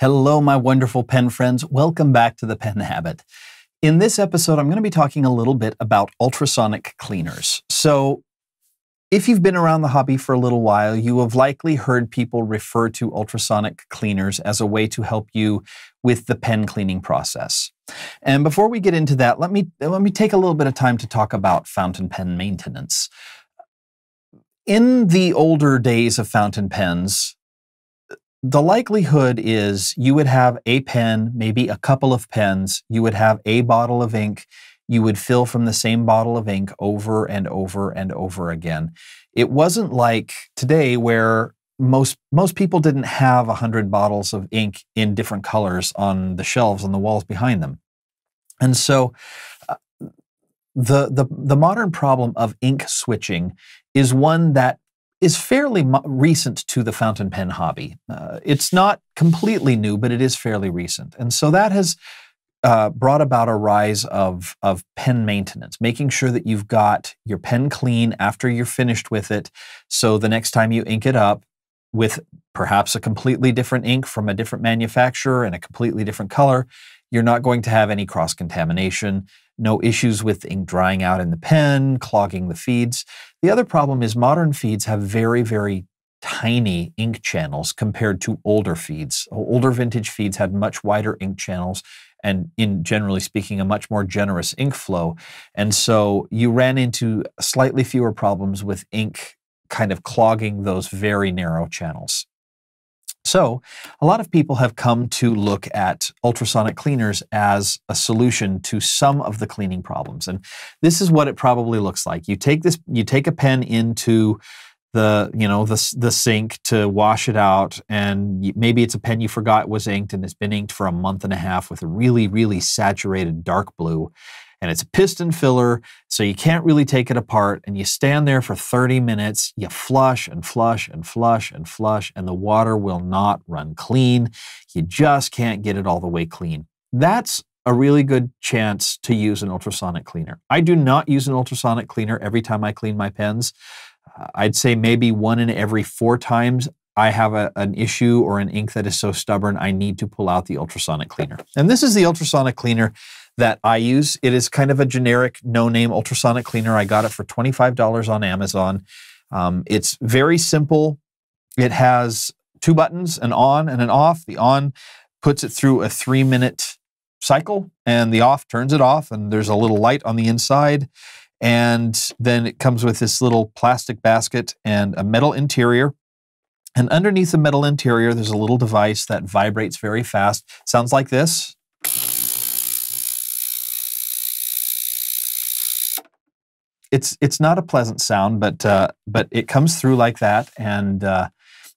Hello, my wonderful pen friends. Welcome back to the Pen Habit. In this episode, I'm going to be talking a little bit about ultrasonic cleaners. So, if you've been around the hobby for a little while, you have likely heard people refer to ultrasonic cleaners as a way to help you with the pen cleaning process. And before we get into that, let me let me take a little bit of time to talk about fountain pen maintenance. In the older days of fountain pens, the likelihood is you would have a pen, maybe a couple of pens, you would have a bottle of ink, you would fill from the same bottle of ink over and over and over again. It wasn't like today where most most people didn't have a hundred bottles of ink in different colors on the shelves on the walls behind them, and so uh, the the the modern problem of ink switching is one that is fairly recent to the fountain pen hobby. Uh, it's not completely new, but it is fairly recent. And so that has uh, brought about a rise of, of pen maintenance, making sure that you've got your pen clean after you're finished with it. So the next time you ink it up with perhaps a completely different ink from a different manufacturer and a completely different color, you're not going to have any cross contamination no issues with ink drying out in the pen, clogging the feeds. The other problem is modern feeds have very, very tiny ink channels compared to older feeds. Older vintage feeds had much wider ink channels and in generally speaking a much more generous ink flow. And so you ran into slightly fewer problems with ink kind of clogging those very narrow channels. So, a lot of people have come to look at ultrasonic cleaners as a solution to some of the cleaning problems. And this is what it probably looks like. You take this you take a pen into the you know the the sink to wash it out and maybe it's a pen you forgot was inked and it's been inked for a month and a half with a really really saturated dark blue and it's a piston filler, so you can't really take it apart. And you stand there for 30 minutes, you flush and flush and flush and flush, and the water will not run clean. You just can't get it all the way clean. That's a really good chance to use an ultrasonic cleaner. I do not use an ultrasonic cleaner every time I clean my pens. Uh, I'd say maybe one in every four times I have a, an issue or an ink that is so stubborn, I need to pull out the ultrasonic cleaner. And this is the ultrasonic cleaner that I use. It is kind of a generic, no name ultrasonic cleaner. I got it for $25 on Amazon. Um, it's very simple. It has two buttons, an on and an off. The on puts it through a three minute cycle, and the off turns it off, and there's a little light on the inside. And then it comes with this little plastic basket and a metal interior. And underneath the metal interior, there's a little device that vibrates very fast. Sounds like this. It's it's not a pleasant sound, but uh, but it comes through like that, and uh,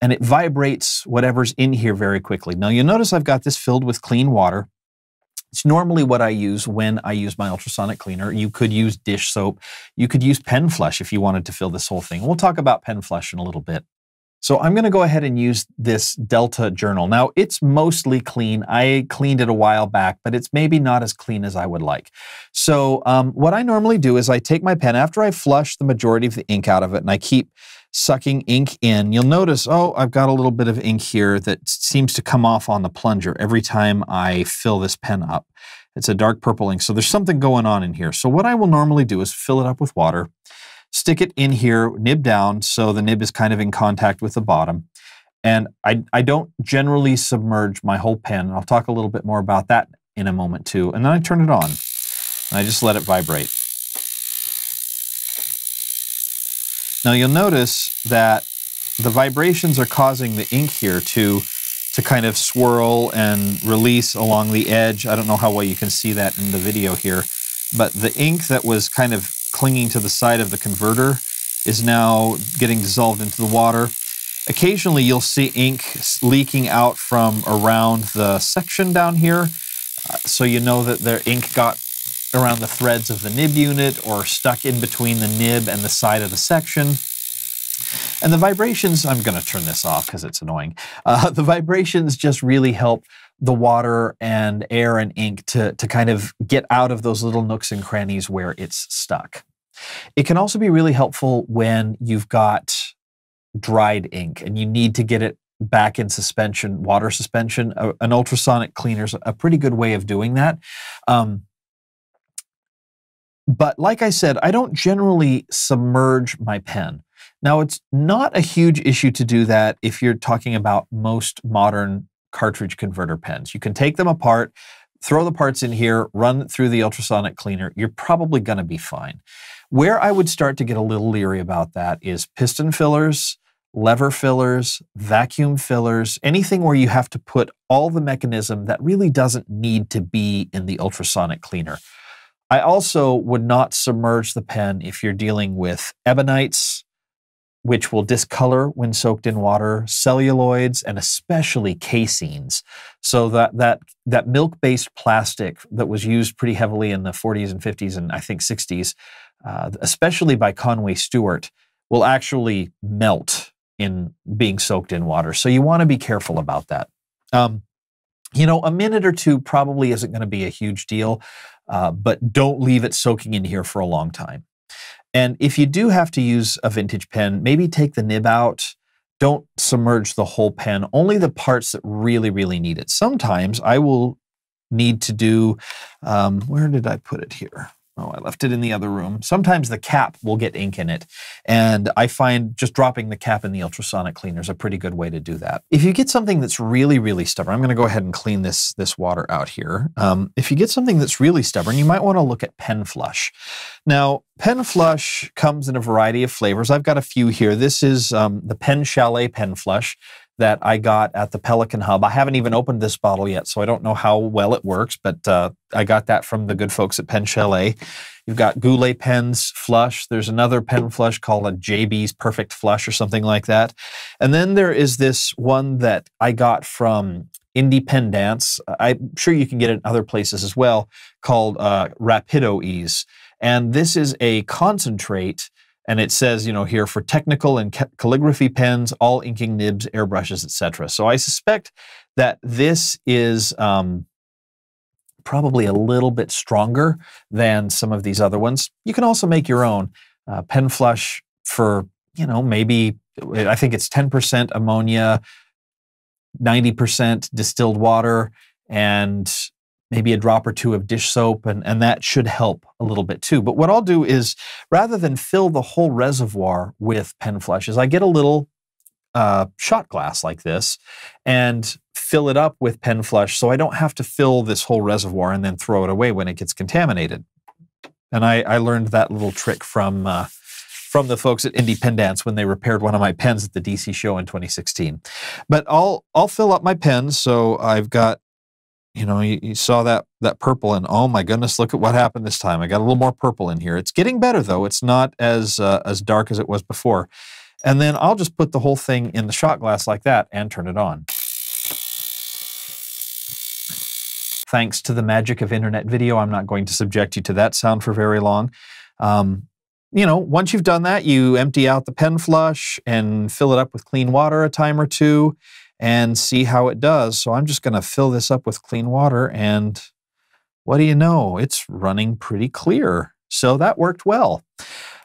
and it vibrates whatever's in here very quickly. Now you'll notice I've got this filled with clean water. It's normally what I use when I use my ultrasonic cleaner. You could use dish soap. You could use pen flush if you wanted to fill this whole thing. We'll talk about pen flush in a little bit. So I'm going to go ahead and use this Delta journal. Now it's mostly clean. I cleaned it a while back, but it's maybe not as clean as I would like. So um, what I normally do is I take my pen after I flush the majority of the ink out of it and I keep sucking ink in. You'll notice, oh, I've got a little bit of ink here that seems to come off on the plunger every time I fill this pen up. It's a dark purple ink. So there's something going on in here. So what I will normally do is fill it up with water stick it in here, nib down, so the nib is kind of in contact with the bottom. And I, I don't generally submerge my whole pen. I'll talk a little bit more about that in a moment too. And then I turn it on. And I just let it vibrate. Now you'll notice that the vibrations are causing the ink here to, to kind of swirl and release along the edge. I don't know how well you can see that in the video here, but the ink that was kind of clinging to the side of the converter is now getting dissolved into the water. Occasionally you'll see ink leaking out from around the section down here. Uh, so you know that their ink got around the threads of the nib unit or stuck in between the nib and the side of the section. And the vibrations, I'm going to turn this off because it's annoying. Uh, the vibrations just really help the water and air and ink to, to kind of get out of those little nooks and crannies where it's stuck. It can also be really helpful when you've got dried ink and you need to get it back in suspension, water suspension, a, an ultrasonic cleaner is a pretty good way of doing that. Um, but like I said, I don't generally submerge my pen. Now, it's not a huge issue to do that if you're talking about most modern cartridge converter pens. You can take them apart, throw the parts in here, run through the ultrasonic cleaner. You're probably going to be fine. Where I would start to get a little leery about that is piston fillers, lever fillers, vacuum fillers, anything where you have to put all the mechanism that really doesn't need to be in the ultrasonic cleaner. I also would not submerge the pen if you're dealing with ebonites, which will discolor when soaked in water, celluloids, and especially caseins. So that that that milk-based plastic that was used pretty heavily in the 40s and 50s and I think 60s, uh, especially by Conway Stewart, will actually melt in being soaked in water. So you want to be careful about that. Um, you know, a minute or two probably isn't going to be a huge deal, uh, but don't leave it soaking in here for a long time. And if you do have to use a vintage pen, maybe take the nib out. Don't submerge the whole pen, only the parts that really, really need it. Sometimes I will need to do, um, where did I put it here? Oh, I left it in the other room. Sometimes the cap will get ink in it. And I find just dropping the cap in the ultrasonic cleaner is a pretty good way to do that. If you get something that's really, really stubborn, I'm going to go ahead and clean this, this water out here. Um, if you get something that's really stubborn, you might want to look at Pen Flush. Now, Pen Flush comes in a variety of flavors. I've got a few here. This is um, the Pen Chalet Pen Flush that I got at the Pelikan Hub. I haven't even opened this bottle yet, so I don't know how well it works, but uh, I got that from the good folks at Pen Chalet. You've got Goulet Pens Flush. There's another pen flush called a JB's Perfect Flush or something like that. And then there is this one that I got from Indy-Pen-Dance. I'm sure you can get it in other places as well, called uh, Rapido-Eze. And this is a concentrate and it says, you know, here for technical and calligraphy pens, all inking nibs, airbrushes, etc. So I suspect that this is um, probably a little bit stronger than some of these other ones. You can also make your own uh, pen flush for, you know, maybe I think it's 10% ammonia, 90% distilled water, and maybe a drop or two of dish soap, and, and that should help a little bit too. But what I'll do is rather than fill the whole reservoir with pen flushes, I get a little uh, shot glass like this and fill it up with pen flush so I don't have to fill this whole reservoir and then throw it away when it gets contaminated. And I, I learned that little trick from uh, from the folks at Indy-Pen-Dance when they repaired one of my pens at the DC show in 2016. But I'll I'll fill up my pens so I've got you know, you, you, saw that that purple, and oh my goodness, look at what happened this time. I got a little more purple in here. It's getting better though. It's not as uh, as dark as it was before. And then I'll just put the whole thing in the shot glass like that and turn it on. Thanks to the magic of internet video, I'm not going to subject you to that sound for very long. Um, you know, once you've done that, you empty out the pen flush and fill it up with clean water a time or two and see how it does. So I'm just going to fill this up with clean water and what do you know? It's running pretty clear. So that worked well.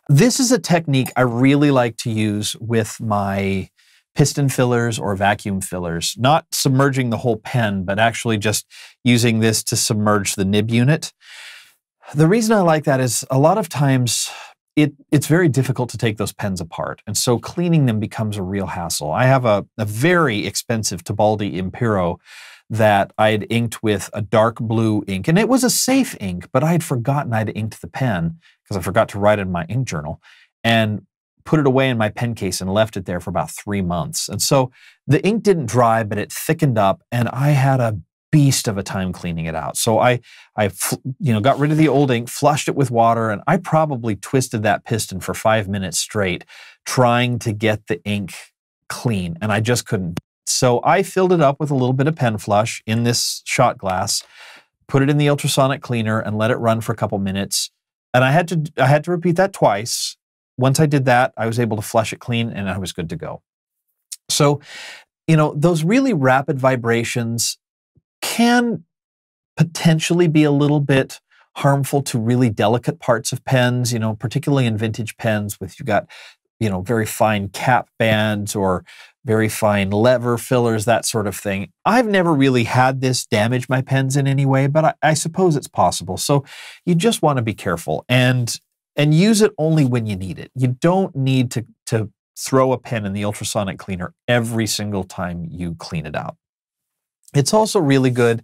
This is a technique I really like to use with my piston fillers or vacuum fillers, not submerging the whole pen, but actually just using this to submerge the nib unit. The reason I like that is a lot of times it, it's very difficult to take those pens apart. And so cleaning them becomes a real hassle. I have a, a very expensive Tebaldi Impero that I had inked with a dark blue ink. And it was a safe ink, but I had forgotten I'd inked the pen because I forgot to write it in my ink journal and put it away in my pen case and left it there for about three months. And so the ink didn't dry, but it thickened up and I had a beast of a time cleaning it out. So I, I, you know, got rid of the old ink, flushed it with water, and I probably twisted that piston for five minutes straight, trying to get the ink clean, and I just couldn't. So I filled it up with a little bit of pen flush in this shot glass, put it in the ultrasonic cleaner, and let it run for a couple minutes. And I had to, I had to repeat that twice. Once I did that, I was able to flush it clean, and I was good to go. So, you know, those really rapid vibrations can potentially be a little bit harmful to really delicate parts of pens, you know, particularly in vintage pens with you've got you know, very fine cap bands or very fine lever fillers, that sort of thing. I've never really had this damage my pens in any way, but I, I suppose it's possible. So you just want to be careful and and use it only when you need it. You don't need to to throw a pen in the ultrasonic cleaner every single time you clean it out. It's also really good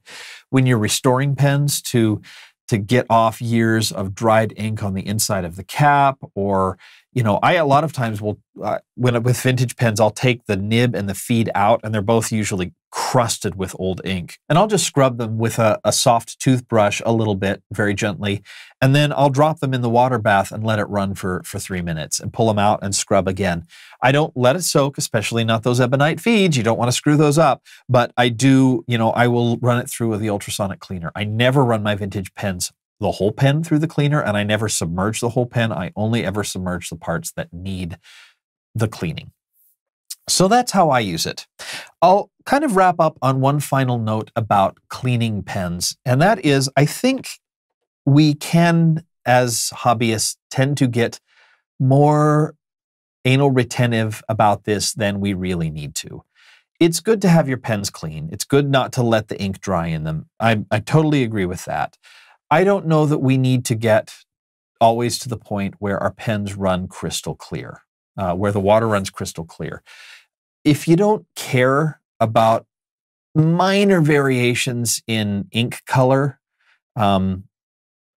when you're restoring pens to to get off years of dried ink on the inside of the cap or you know i a lot of times will uh, when with vintage pens i'll take the nib and the feed out and they're both usually crusted with old ink. And i'll just scrub them with a, a soft toothbrush a little bit very gently and then i'll drop them in the water bath and let it run for for three minutes and pull them out and scrub again. I don't let it soak especially not those ebonite feeds. You don't want to screw those up. But i do you know i will run it through with the ultrasonic cleaner. I never run my vintage pens the whole pen through the cleaner and I never submerge the whole pen. I only ever submerge the parts that need the cleaning. So that's how I use it. I'll kind of wrap up on one final note about cleaning pens, and that is I think we can, as hobbyists, tend to get more anal retentive about this than we really need to. It's good to have your pens clean. It's good not to let the ink dry in them. I, I totally agree with that. I don't know that we need to get always to the point where our pens run crystal clear, uh, where the water runs crystal clear. If you don't care about minor variations in ink color, um,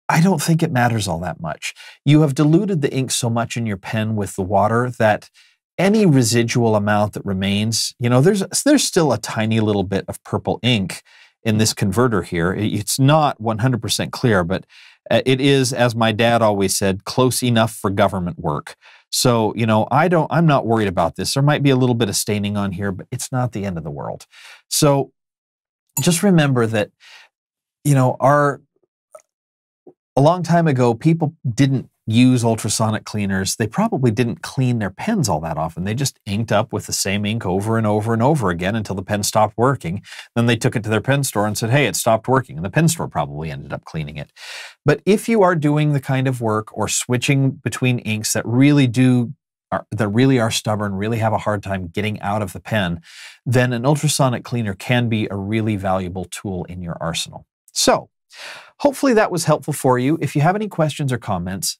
I don't think it matters all that much. You have diluted the ink so much in your pen with the water that any residual amount that remains, you know, there's there's still a tiny little bit of purple ink in this converter here. It's not 100% clear, but uh, it is, as my dad always said, close enough for government work. So, you know, I don't, I'm not worried about this. There might be a little bit of staining on here, but it's not the end of the world. So just remember that, you know, our, a long time ago, people didn't use ultrasonic cleaners, they probably didn't clean their pens all that often. They just inked up with the same ink over and over and over again until the pen stopped working. Then they took it to their pen store and said, hey, it stopped working. And the pen store probably ended up cleaning it. But if you are doing the kind of work or switching between inks that really do are, that really are stubborn, really have a hard time getting out of the pen, then an ultrasonic cleaner can be a really valuable tool in your arsenal. So, hopefully that was helpful for you. If you have any questions or comments,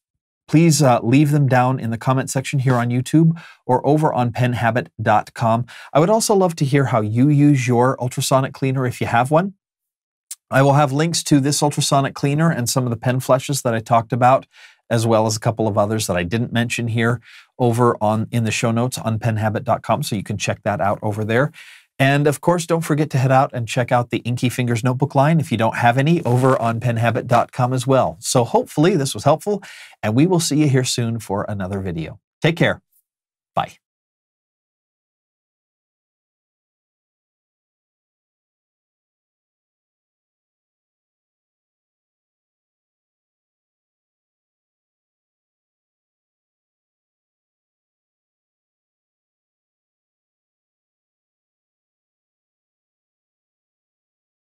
please uh, leave them down in the comment section here on YouTube or over on penhabit.com. I would also love to hear how you use your ultrasonic cleaner if you have one. I will have links to this ultrasonic cleaner and some of the pen flushes that I talked about, as well as a couple of others that I didn't mention here over on in the show notes on penhabit.com. So you can check that out over there. And of course, don't forget to head out and check out the Inky Fingers notebook line if you don't have any over on penhabit.com as well. So hopefully this was helpful, and we will see you here soon for another video. Take care. Bye.